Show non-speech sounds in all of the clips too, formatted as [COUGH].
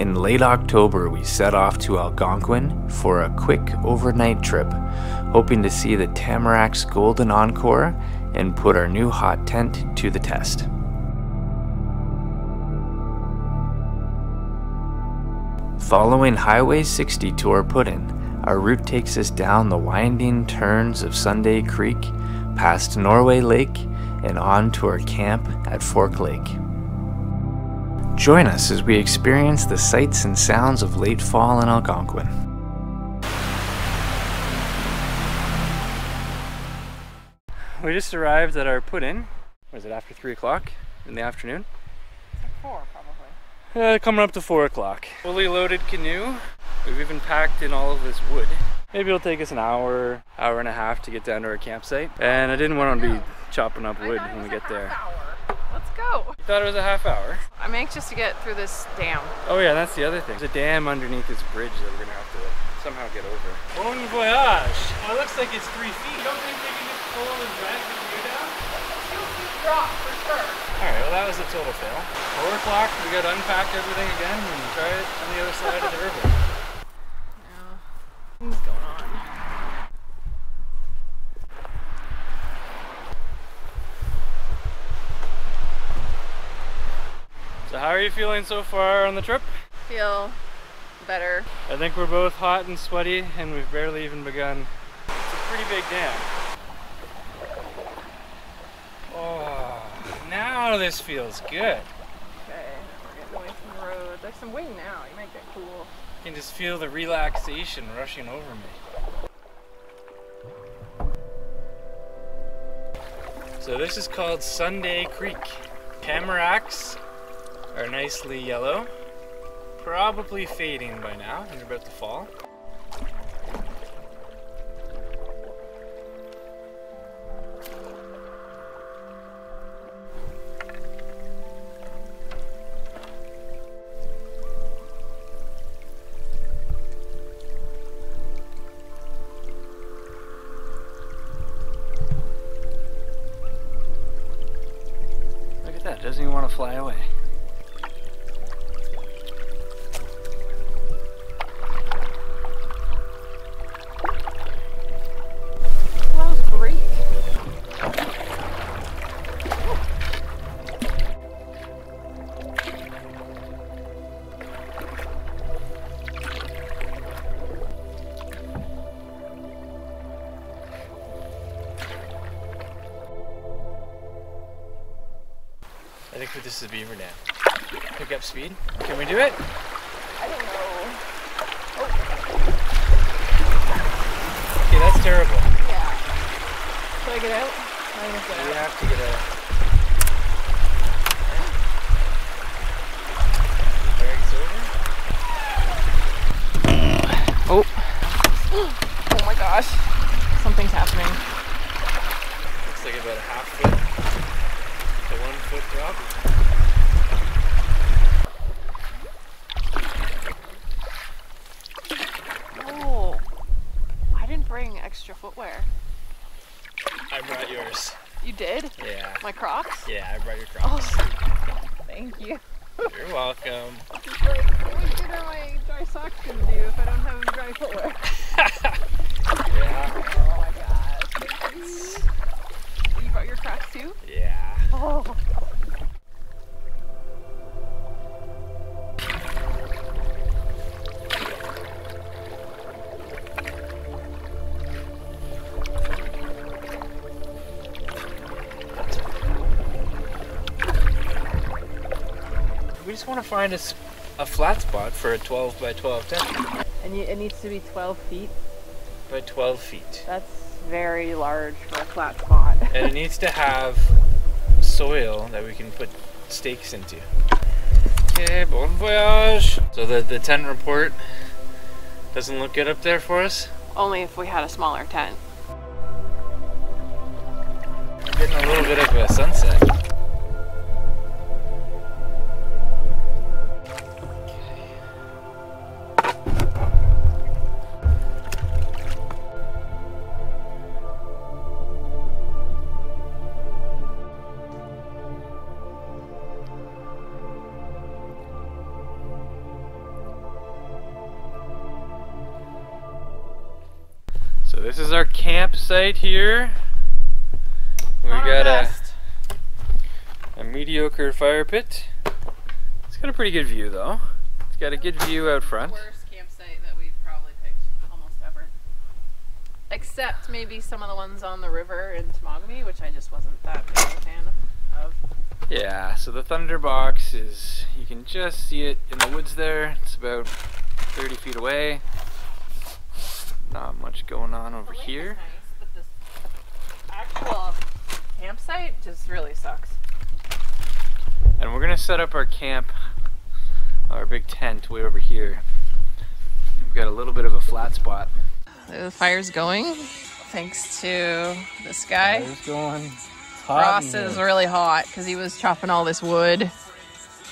In late October, we set off to Algonquin for a quick overnight trip, hoping to see the Tamarack's Golden Encore and put our new hot tent to the test. Following Highway 60 to our put in, our route takes us down the winding turns of Sunday Creek, past Norway Lake, and on to our camp at Fork Lake. Join us as we experience the sights and sounds of late fall in Algonquin. We just arrived at our put in. Was it after 3 o'clock in the afternoon? Four, probably. Uh, coming up to 4 o'clock. Fully loaded canoe. We've even packed in all of this wood. Maybe it'll take us an hour, hour and a half to get down to our campsite. And I didn't want to be chopping up wood when we get there. Let's go. You thought it was a half hour? I'm anxious to get through this dam. Oh yeah, that's the other thing. There's a dam underneath this bridge that we're gonna have to somehow get over. Bon voyage! Oh, it looks like it's three feet. You don't think they can just pull and drag the canoe down? Drop for sure. Alright, well that was a total fail. Four o'clock, we gotta unpack everything again and try it on the other side of the river. [LAUGHS] Yeah. Things going on. So how are you feeling so far on the trip? Feel better. I think we're both hot and sweaty and we've barely even begun. It's a pretty big dam. Oh, now this feels good. Okay, we're getting away from the road. There's some wind now. You might get cool. I can just feel the relaxation rushing over me. So this is called Sunday Creek. Tamaracks are nicely yellow, probably fading by now, they're about to fall. Look at that, doesn't even want to fly away. This is Beaver Dam. Pick up speed. Can we do it? I don't know. Okay, that's terrible. Yeah. Should I get out? Get We out. have to get a. Eric's over. Oh. oh my gosh. Something's happening. Looks like about a half foot to one foot drop. Oh. I didn't bring extra footwear. I brought yours. You did? Yeah. My Crocs? Yeah, I brought your oh, Crocs. [LAUGHS] Thank you. You're welcome. It's like, what good are my dry socks gonna do if I don't have dry footwear? Yeah. [LAUGHS] Oh my gosh. You. You brought your Crocs too? Yeah. Oh. Want to find a flat spot for a 12 by 12 tent. And you, it needs to be 12 feet. By 12 feet. That's very large for a flat spot. [LAUGHS] and it needs to have soil that we can put stakes into. Okay, bon voyage. So the, the tent report doesn't look good up there for us. Only if we had a smaller tent. Getting a little bit of a sunset. Campsite here. We got a, a mediocre fire pit. It's got a pretty good view though. It's got a good view out front. worst campsite that we've probably picked almost ever. Except maybe some of the ones on the river in Temagami, which I just wasn't that big of a fan of. Yeah, so the thunder box is, you can just see it in the woods there. It's about 30 feet away. Not much going on over The lake is here. nice, actual campsite just really sucks. And we're gonna set up our camp, our big tent way over here. We've got a little bit of a flat spot. The fire's going thanks to this guy. Fire's going. Ross is really hot because he was chopping all this wood.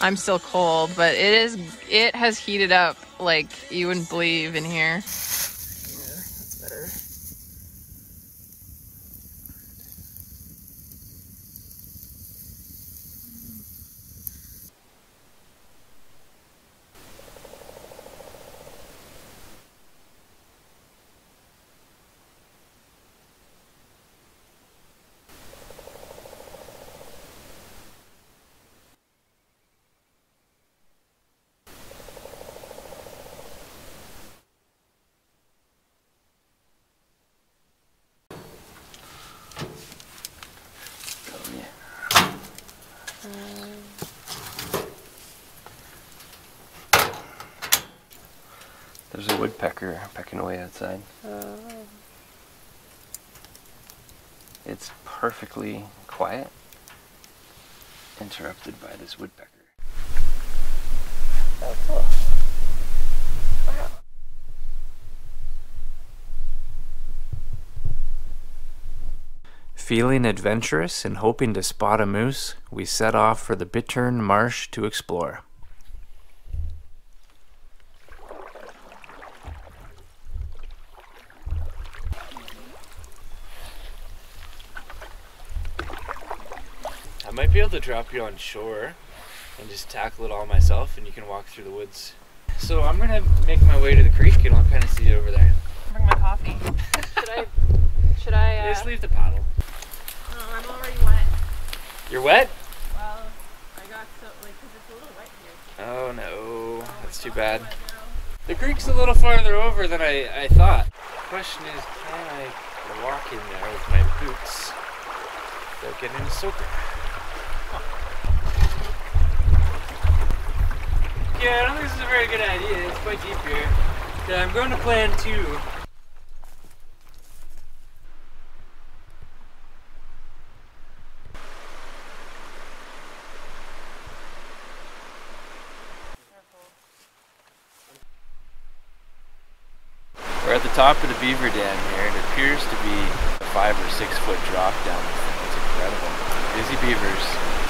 I'm still cold, but it is it has heated up like you wouldn't believe in here. Yeah, that's better. There's a woodpecker pecking away outside. It's perfectly quiet, interrupted by this woodpecker. Oh, cool. Feeling adventurous and hoping to spot a moose, we set off for the Bittern Marsh to explore. Might be able to drop you on shore and just tackle it all myself, and you can walk through the woods. So I'm gonna make my way to the creek, and I'll kind of see you over there. Bring my coffee. [LAUGHS] Should I? Should I? Uh, Just leave the paddle. oh, I'm already wet. You're wet? Well, I got so like because it's a little wet here. Oh no, Oh, that's too bad. The creek's a little farther over than I, I thought. Question is, can I walk in there with my boots without getting a Yeah, I don't think this is a very good idea. It's quite deep here. Yeah, I'm going to plan two. We're at the top of the beaver dam here. It appears to be a five or six foot drop down. It's incredible. Busy beavers.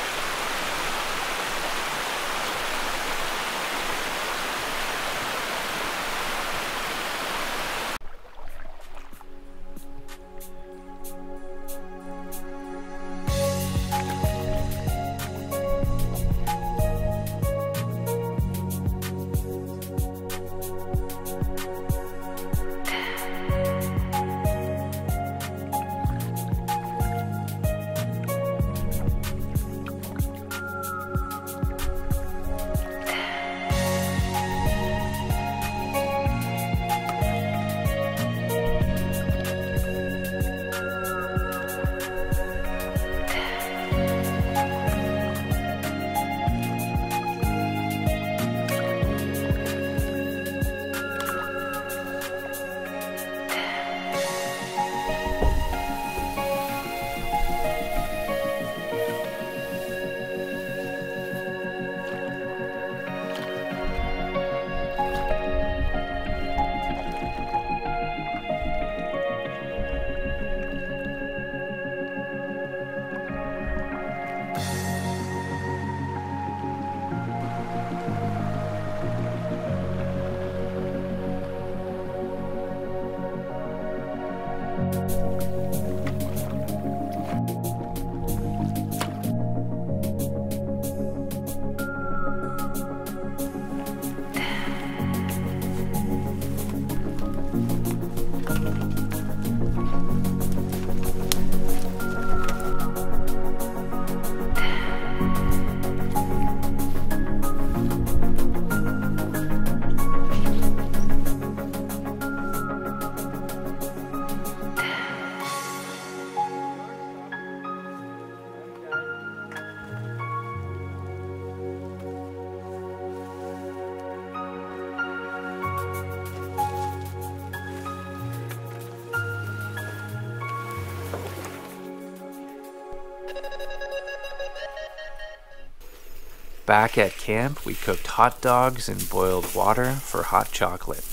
Back at camp, we cooked hot dogs and boiled water for hot chocolate.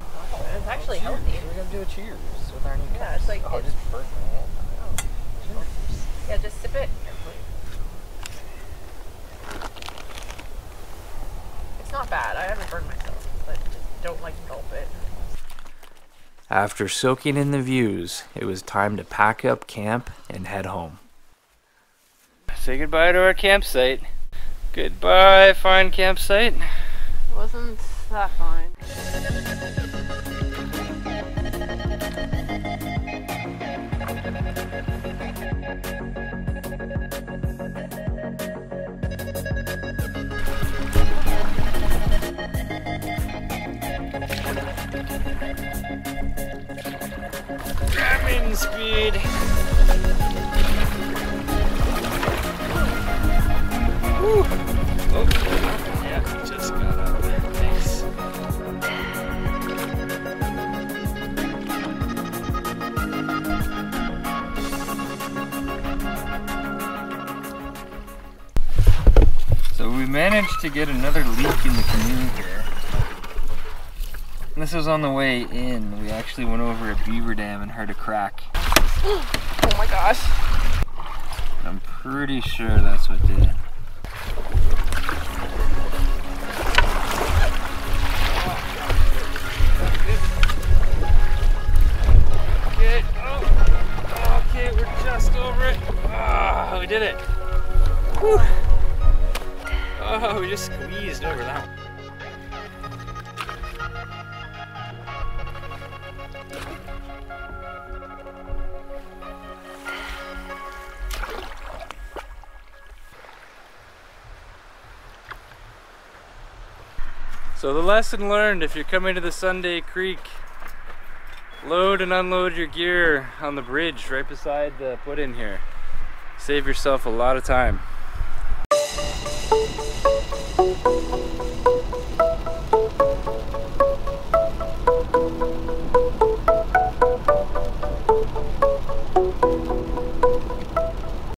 It's actually healthy. We're gonna do a cheers with our new Yeah, it's like Oh, it's, just burn my hand. yeah, just sip it. It's not bad. I haven't burned myself, but just don't like gulp it. After soaking in the views, it was time to pack up camp and head home. Say goodbye to our campsite. Goodbye, fine campsite. It wasn't that fine. Speed. Woo. Yeah, just got. Thanks. So we managed to get another leak in the canoe here. This was on the way in. We actually went over a beaver dam and heard a crack. [GASPS] Oh my gosh. I'm pretty sure that's what did it. Oh, okay, we're just over it. Ah, we did it. Whew. Oh, we just squeezed over that So the lesson learned if you're coming to the Sunday Creek, load and unload your gear on the bridge right beside the put in here. Save yourself a lot of time.